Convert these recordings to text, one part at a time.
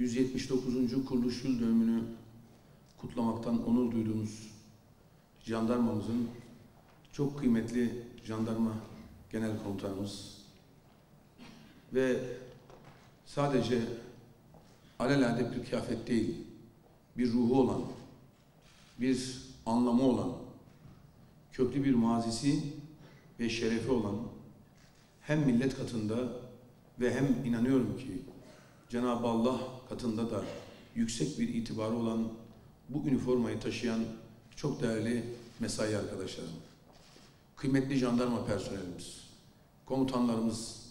179. kuruluş yıl dönümünü kutlamaktan onur duyduğumuz jandarmamızın çok kıymetli jandarma genel komutanımız ve sadece alelade bir kıyafet değil, bir ruhu olan, bir anlamı olan, köklü bir mazisi ve şerefi olan hem millet katında ve hem inanıyorum ki Cenab-ı Allah katında da yüksek bir itibarı olan bu üniformayı taşıyan çok değerli mesai arkadaşlarım, kıymetli jandarma personelimiz, komutanlarımız,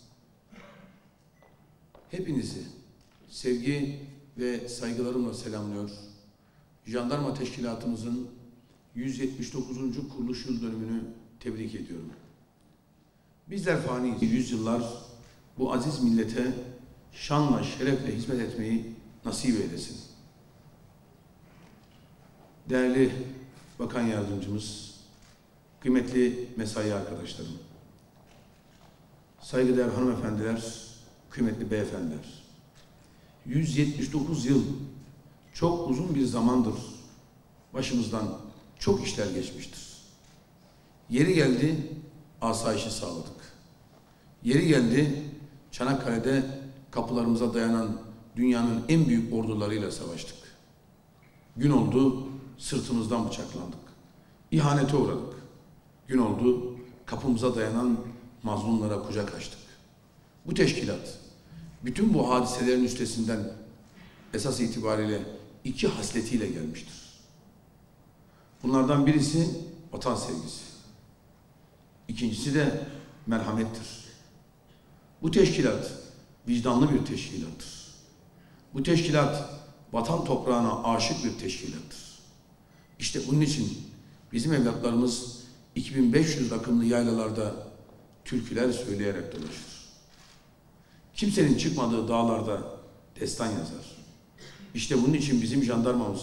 hepinizi sevgi ve saygılarımla selamlıyor. Jandarma Teşkilatımızın 179. kuruluş yıl dönümünü tebrik ediyorum. Bizler faniyiz. Yüzyıllar bu aziz millete şanla, şerefle hizmet etmeyi nasip eylesin. Değerli Bakan Yardımcımız, kıymetli mesai arkadaşlarım, saygıdeğer hanımefendiler, kıymetli beyefendiler, 179 yıl çok uzun bir zamandır başımızdan çok işler geçmiştir. Yeri geldi asayişi sağladık. Yeri geldi Çanakkale'de kapılarımıza dayanan dünyanın en büyük ordularıyla savaştık. Gün oldu sırtımızdan bıçaklandık. İhanete uğradık. Gün oldu kapımıza dayanan mazlumlara kucak açtık. Bu teşkilat bütün bu hadiselerin üstesinden esas itibariyle iki hasletiyle gelmiştir. Bunlardan birisi vatan sevgisi. İkincisi de merhamettir. Bu teşkilat vicdanlı bir teşkilattır. Bu teşkilat vatan toprağına aşık bir teşkilattır. İşte bunun için bizim evlatlarımız 2500 rakımlı yaylalarda türküler söyleyerek dolaşır. Kimsenin çıkmadığı dağlarda destan yazar. İşte bunun için bizim jandarmamız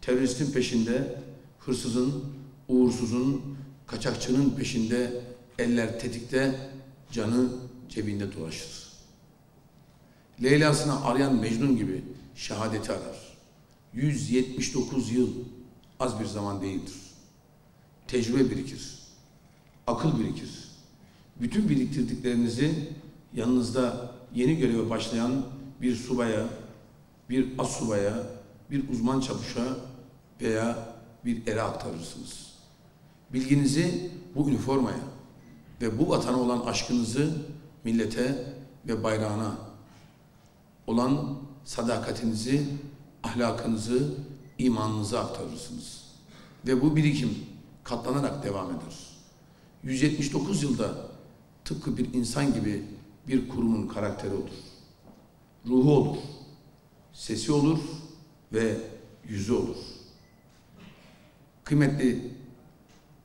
teröristin peşinde, hırsızın, uğursuzun, kaçakçının peşinde eller tetikte, canı cebinde dolaşır. Leyla'sını arayan Mecnun gibi şehadeti arar. 179 yıl az bir zaman değildir. Tecrübe birikir, akıl birikir. Bütün biriktirdiklerinizi yanınızda yeni göreve başlayan bir subaya, bir as subaya, bir uzman çavuşa veya bir ere aktarırsınız. Bilginizi bu üniformaya ve bu vatana olan aşkınızı millete ve bayrağına olan sadakatinizi, ahlakınızı, imanınızı aktarırsınız. Ve bu birikim katlanarak devam eder. 179 yılda tıpkı bir insan gibi bir kurumun karakteri olur. Ruhu olur, sesi olur ve yüzü olur. Kıymetli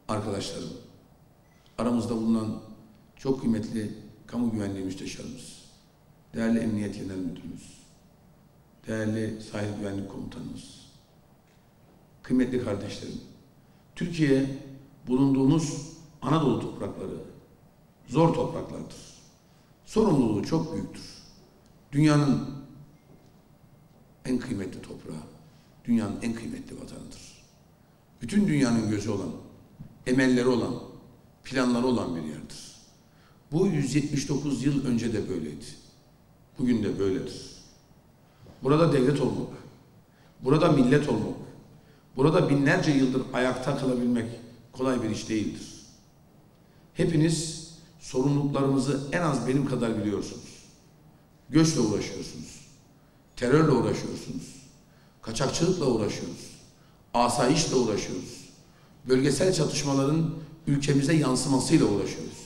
arkadaşlarım, aramızda bulunan çok kıymetli kamu güvenliği müsteşarımız, değerli emniyet genel müdürümüz, değerli sahil güvenlik komutanımız, kıymetli kardeşlerim, Türkiye bulunduğumuz Anadolu toprakları zor topraklardır. Sorumluluğu çok büyüktür. Dünyanın en kıymetli toprağı, dünyanın en kıymetli vatanıdır. Bütün dünyanın gözü olan, emelleri olan, planları olan bir yerdir. Bu 179 yıl önce de böyleydi. Bugün de böyledir. Burada devlet olmak, burada millet olmak, burada binlerce yıldır ayakta kalabilmek kolay bir iş değildir. Hepiniz sorumluluklarımızı en az benim kadar biliyorsunuz. Göçle uğraşıyorsunuz. Terörle uğraşıyorsunuz. Kaçakçılıkla uğraşıyoruz. Asayişle uğraşıyoruz. Bölgesel çatışmaların ülkemize yansımasıyla uğraşıyoruz.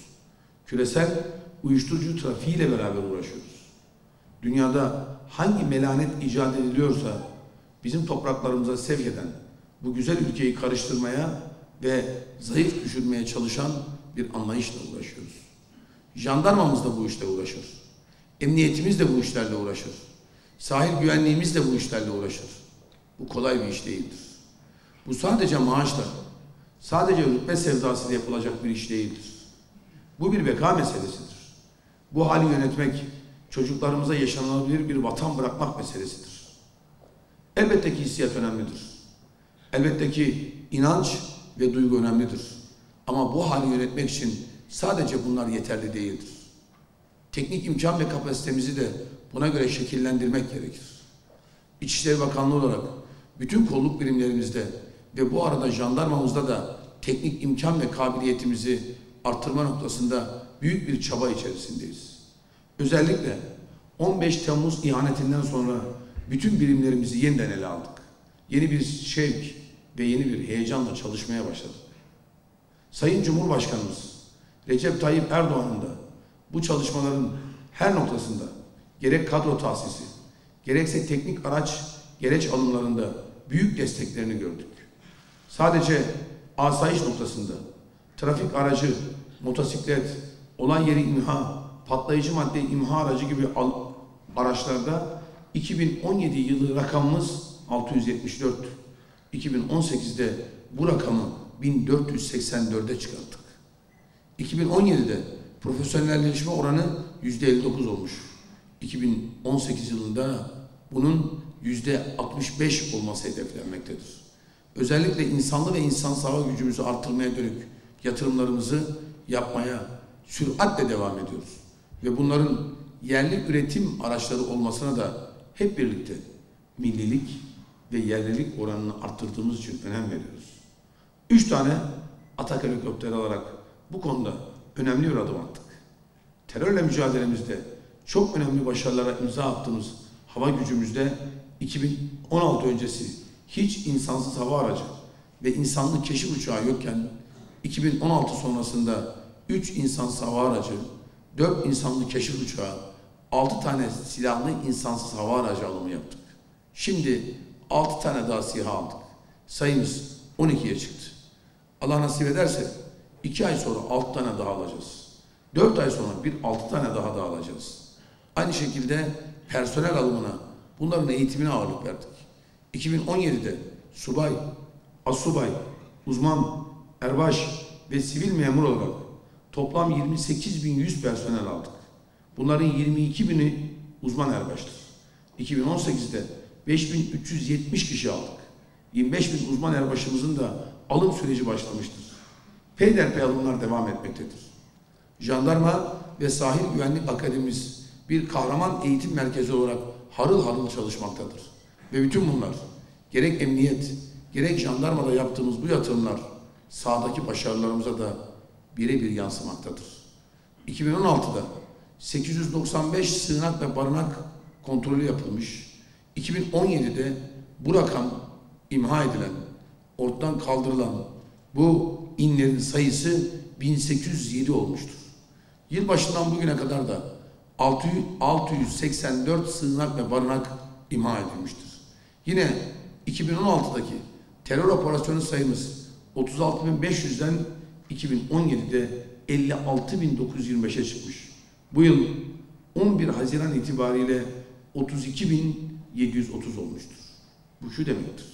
Küresel uyuşturucu trafiğiyle beraber uğraşıyoruz. Dünyada hangi melanet icat ediliyorsa bizim topraklarımıza sevk eden bu güzel ülkeyi karıştırmaya ve zayıf düşürmeye çalışan bir anlayışla uğraşıyoruz. Jandarmamız da bu işle uğraşır. Emniyetimiz de bu işlerle uğraşır. Sahil güvenliğimiz de bu işlerle uğraşır. Bu kolay bir iş değildir. Bu sadece maaşla, sadece rütbe sevdasıyla yapılacak bir iş değildir. Bu bir beka meselesidir. Bu hali yönetmek, çocuklarımıza yaşanabilir bir vatan bırakmak meselesidir. Elbette ki hissiyat önemlidir. Elbette ki inanç ve duygu önemlidir. Ama bu hali yönetmek için sadece bunlar yeterli değildir. Teknik imkan ve kapasitemizi de buna göre şekillendirmek gerekir. İçişleri Bakanlığı olarak bütün kolluk birimlerimizde ve bu arada jandarmamızda da teknik imkan ve kabiliyetimizi artırma noktasında büyük bir çaba içerisindeyiz. Özellikle 15 Temmuz ihanetinden sonra bütün birimlerimizi yeniden ele aldık. Yeni bir şevk ve yeni bir heyecanla çalışmaya başladık. Sayın Cumhurbaşkanımız Recep Tayyip Erdoğan'ın da bu çalışmaların her noktasında gerek kadro tahsisi, gerekse teknik araç, gereç alımlarında büyük desteklerini gördük. Sadece asayiş noktasında trafik aracı, motosiklet, olay yeri imha, patlayıcı madde imha aracı gibi araçlarda 2017 yılı rakamımız 674. 2018'de bu rakamı 1484'e çıkarttık. 2017'de profesyonelleşme oranı %59 olmuş. 2018 yılında bunun %65 olması hedeflenmektedir. Özellikle insanlı ve insan hava gücümüzü artırmaya dönük yatırımlarımızı yapmaya süratle devam ediyoruz. Ve bunların yerli üretim araçları olmasına da hep birlikte millilik ve yerlilik oranını arttırdığımız için önem veriyoruz. Üç tane Atak helikopteri alarak bu konuda önemli bir adım attık. Terörle mücadelemizde çok önemli başarılara imza attığımız hava gücümüzde 2016 öncesi hiç insansız hava aracı ve insanlı keşif uçağı yokken 2016 sonrasında 3 insansız hava aracı, 4 insanlı keşif uçağı, 6 tane silahlı insansız hava aracı alımı yaptık. Şimdi 6 tane daha SİHA aldık. Sayımız 12'ye çıktı. Allah nasip ederse 2 ay sonra 6 tane daha alacağız. 4 ay sonra bir 6 tane daha da alacağız. Aynı şekilde personel alımına bunların eğitimine ağırlık verdik. 2017'de subay, asubay, uzman, erbaş ve sivil memur olarak toplam 28.100 personel aldık. Bunların 22.000'i uzman erbaştır. 2018'de 5370 kişi aldık. 25 bin uzman erbaşımızın da alım süreci başlamıştır. Peyderpey alımlar devam etmektedir. Jandarma ve Sahil Güvenlik Akademimiz bir kahraman eğitim merkezi olarak harıl harıl çalışmaktadır. Ve bütün bunlar gerek emniyet, gerek jandarmada yaptığımız bu yatırımlar sahadaki başarılarımıza da birebir yansımaktadır. 2016'da 895 sığınak ve barınak kontrolü yapılmış. 2017'de bu rakam imha edilen, ortadan kaldırılan bu inlerin sayısı 1807 olmuştur. Yılbaşından bugüne kadar da 684 sığınak ve barınak imha edilmiştir. Yine 2016'daki terör operasyonu sayımız 36.500'den 2017'de 56.925'e çıkmış. Bu yıl 11 Haziran itibariyle 32.730 olmuştur. Bu şu demektir.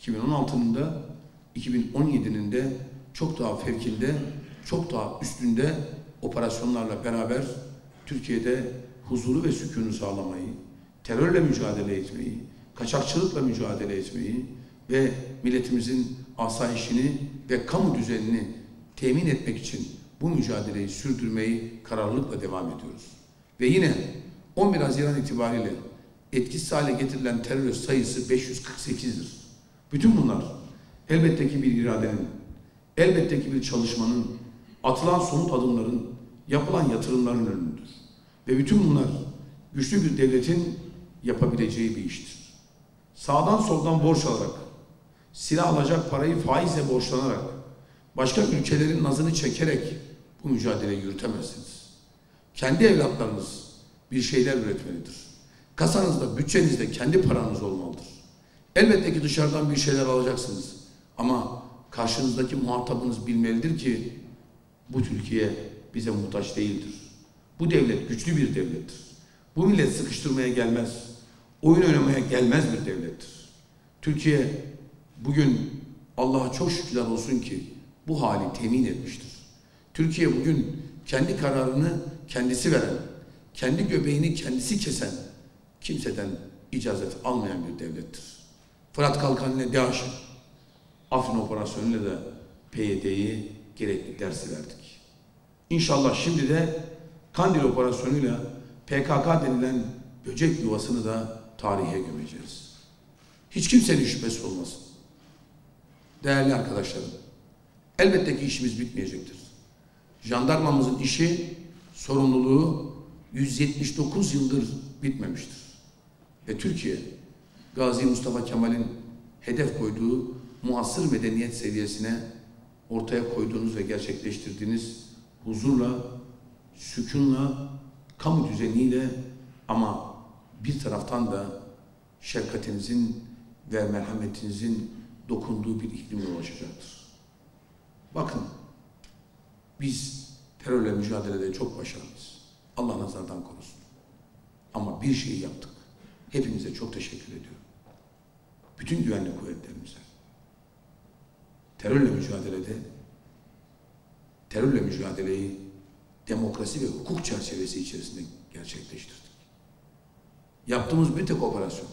2016'nın da 2017'nin de çok daha fevkinde, çok daha üstünde operasyonlarla beraber Türkiye'de huzuru ve sükunu sağlamayı, terörle mücadele etmeyi, kaçakçılıkla mücadele etmeyi ve milletimizin asayişini ve kamu düzenini temin etmek için bu mücadeleyi sürdürmeyi kararlılıkla devam ediyoruz. Ve yine 11 Haziran itibariyle etkisiz hale getirilen terörist sayısı 548'dir. Bütün bunlar elbette ki bir iradenin, elbette ki bir çalışmanın, atılan somut adımların, yapılan yatırımların önündür. Ve bütün bunlar güçlü bir devletin yapabileceği bir iştir. Sağdan soldan borç alarak, silah alacak parayı faizle borçlanarak, başka ülkelerin nazını çekerek bu mücadeleyi yürütemezsiniz. Kendi evlatlarınız bir şeyler üretmelidir. Kasanızda, bütçenizde kendi paranız olmalıdır. Elbette ki dışarıdan bir şeyler alacaksınız. Ama karşınızdaki muhatabınız bilmelidir ki bu Türkiye bize muhtaç değildir. Bu devlet güçlü bir devlettir. Bu millet sıkıştırmaya gelmez. Oyun oynamaya gelmez bir devlettir. Türkiye bugün Allah'a çok şükürler olsun ki bu hali temin etmiştir. Türkiye bugün kendi kararını kendisi veren, kendi göbeğini kendisi kesen, kimseden icazet almayan bir devlettir. Fırat Kalkanı'na DAEŞ, Afrin operasyonuyla da PYD'yi gerekli dersi verdik. İnşallah şimdi de Kandil operasyonuyla PKK denilen böcek yuvasını da tarihe gömeceğiz. Hiç kimsenin şüphesi olmasın. Değerli arkadaşlarım, elbette ki işimiz bitmeyecektir. Jandarmamızın işi, sorumluluğu 179 yıldır bitmemiştir. Ve Türkiye, Gazi Mustafa Kemal'in hedef koyduğu muasır medeniyet seviyesine ortaya koyduğunuz ve gerçekleştirdiğiniz huzurla, sükunla, kamu düzeniyle ama bir taraftan da şefkatinizin ve merhametinizin dokunduğu bir iklimle ulaşacaktır. Bakın, biz terörle mücadelede çok başarılıyız. Allah nazardan korusun. Ama bir şeyi yaptık. Hepinize çok teşekkür ediyorum. Bütün güvenlik kuvvetlerimize. Terörle mücadelede terörle mücadeleyi demokrasi ve hukuk çerçevesi içerisinde gerçekleştirdik. Yaptığımız bir tek operasyon,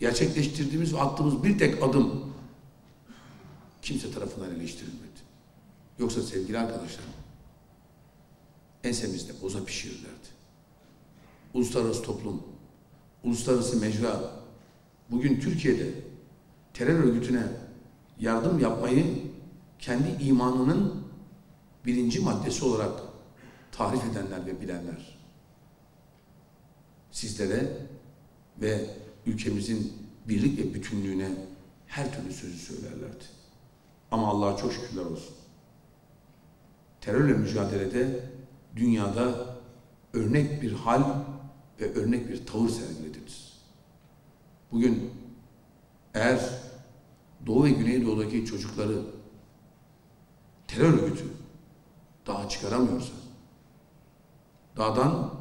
gerçekleştirdiğimiz ve attığımız bir tek adım kimse tarafından eleştirilmedi. Yoksa sevgili arkadaşlarım, ensemizde boza pişirirlerdi. Uluslararası toplum, uluslararası mecra, bugün Türkiye'de terör örgütüne yardım yapmayı kendi imanının birinci maddesi olarak tarif edenler ve bilenler sizlere ve ülkemizin birlik ve bütünlüğüne her türlü sözü söylerlerdi. Ama Allah'a çok şükürler olsun. Terörle mücadelede dünyada örnek bir hal ve örnek bir tavır sergilediniz. Bugün eğer Doğu ve Güneydoğu'daki çocukları terör örgütü daha çıkaramıyorsa, dağdan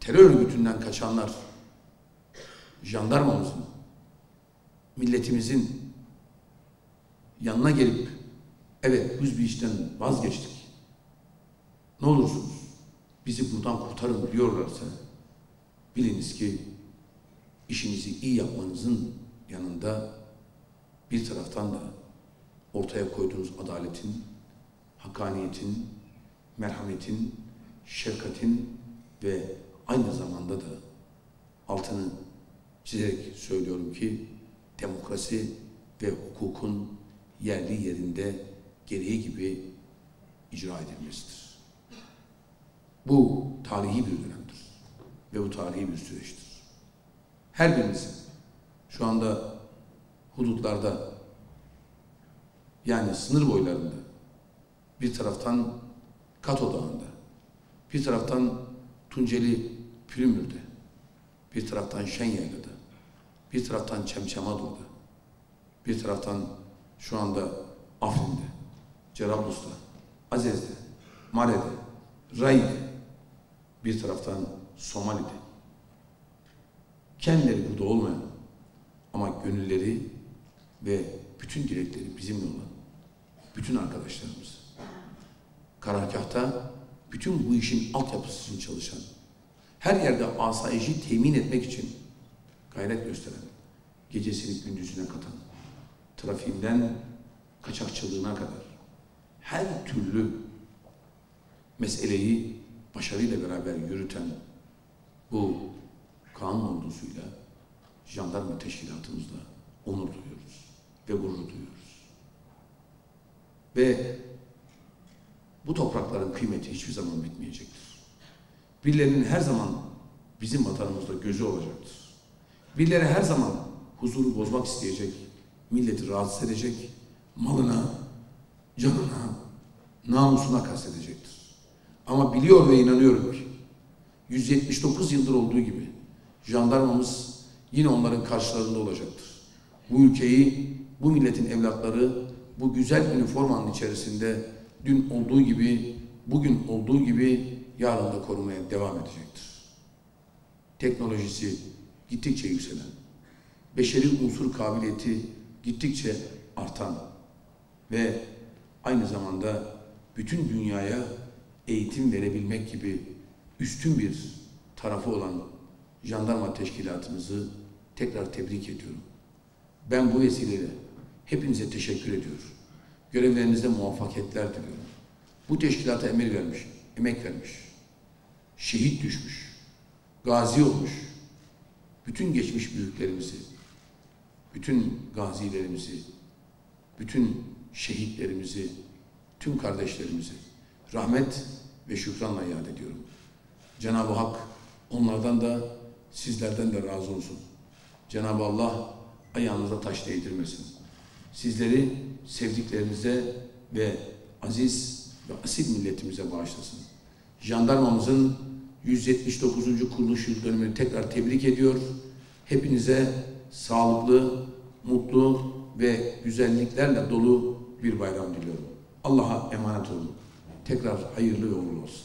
terör örgütünden kaçanlar, jandarmamızın, milletimizin yanına gelip, evet biz bir işten vazgeçtik, ne olursunuz bizi buradan kurtarın diyorlarsa, biliniz ki işinizi iyi yapmanızın yanında bir taraftan da ortaya koyduğunuz adaletin, hakkaniyetin, merhametin, şefkatin ve aynı zamanda da altını çizerek söylüyorum ki demokrasi ve hukukun yerli yerinde gereği gibi icra edilmesidir. Bu tarihi bir dönemdir ve bu tarihi bir süreçtir. Her birimizin şu anda hudutlarda yani sınır boylarında bir taraftan Kato Dağı'nda bir taraftan Tunceli Pürümür'de bir taraftan Şenyayla'da bir taraftan Çemçemadur'da bir taraftan şu anda Afrin'de Cerablus'ta Azez'de Mare'de Ray'de bir taraftan Somali'de kendileri burada olmayan ama gönülleri ve bütün dilekleri bizimle olan bütün arkadaşlarımız. Karargahta bütün bu işin altyapısı için çalışan, her yerde asayişi temin etmek için gayret gösteren, gecesini gündüzüne katan, trafiğinden kaçakçılığına kadar her türlü meseleyi başarıyla beraber yürüten bu kanun ordusuyla, jandarma teşkilatımızla onur duyuyoruz ve gurur duyuyoruz. Ve bu toprakların kıymeti hiçbir zaman bitmeyecektir. Birilerinin her zaman bizim vatanımızda gözü olacaktır. Birileri her zaman huzuru bozmak isteyecek, milleti rahatsız edecek, malına, canına, namusuna kastedecektir. Ama biliyor ve inanıyorum ki 179 yıldır olduğu gibi jandarmamız yine onların karşılarında olacaktır. Bu ülkeyi, bu milletin evlatları bu güzel üniformanın içerisinde dün olduğu gibi, bugün olduğu gibi yarın da korumaya devam edecektir. Teknolojisi gittikçe yükselen, beşeri unsur kabiliyeti gittikçe artan ve aynı zamanda bütün dünyaya eğitim verebilmek gibi üstün bir tarafı olan jandarma teşkilatımızı tekrar tebrik ediyorum. Ben bu vesileyle hepinize teşekkür ediyorum. Görevlerinizde muvaffakiyetler diliyorum. Bu teşkilata emir vermiş, emek vermiş, şehit düşmüş, gazi olmuş, bütün geçmiş büyüklerimizi, bütün gazilerimizi, bütün şehitlerimizi, tüm kardeşlerimizi rahmet ve şükranla yad ediyorum. Cenab-ı Hak onlardan da sizlerden de razı olsun. Cenab-ı Allah ayağınıza taş değdirmesin. Sizleri sevdiklerinize ve aziz ve asil milletimize bağışlasın. Jandarmamızın 179. kuruluş yıl dönümünü tekrar tebrik ediyor. Hepinize sağlıklı, mutlu ve güzelliklerle dolu bir bayram diliyorum. Allah'a emanet olun. Tekrar hayırlı ve uğurlu olsun.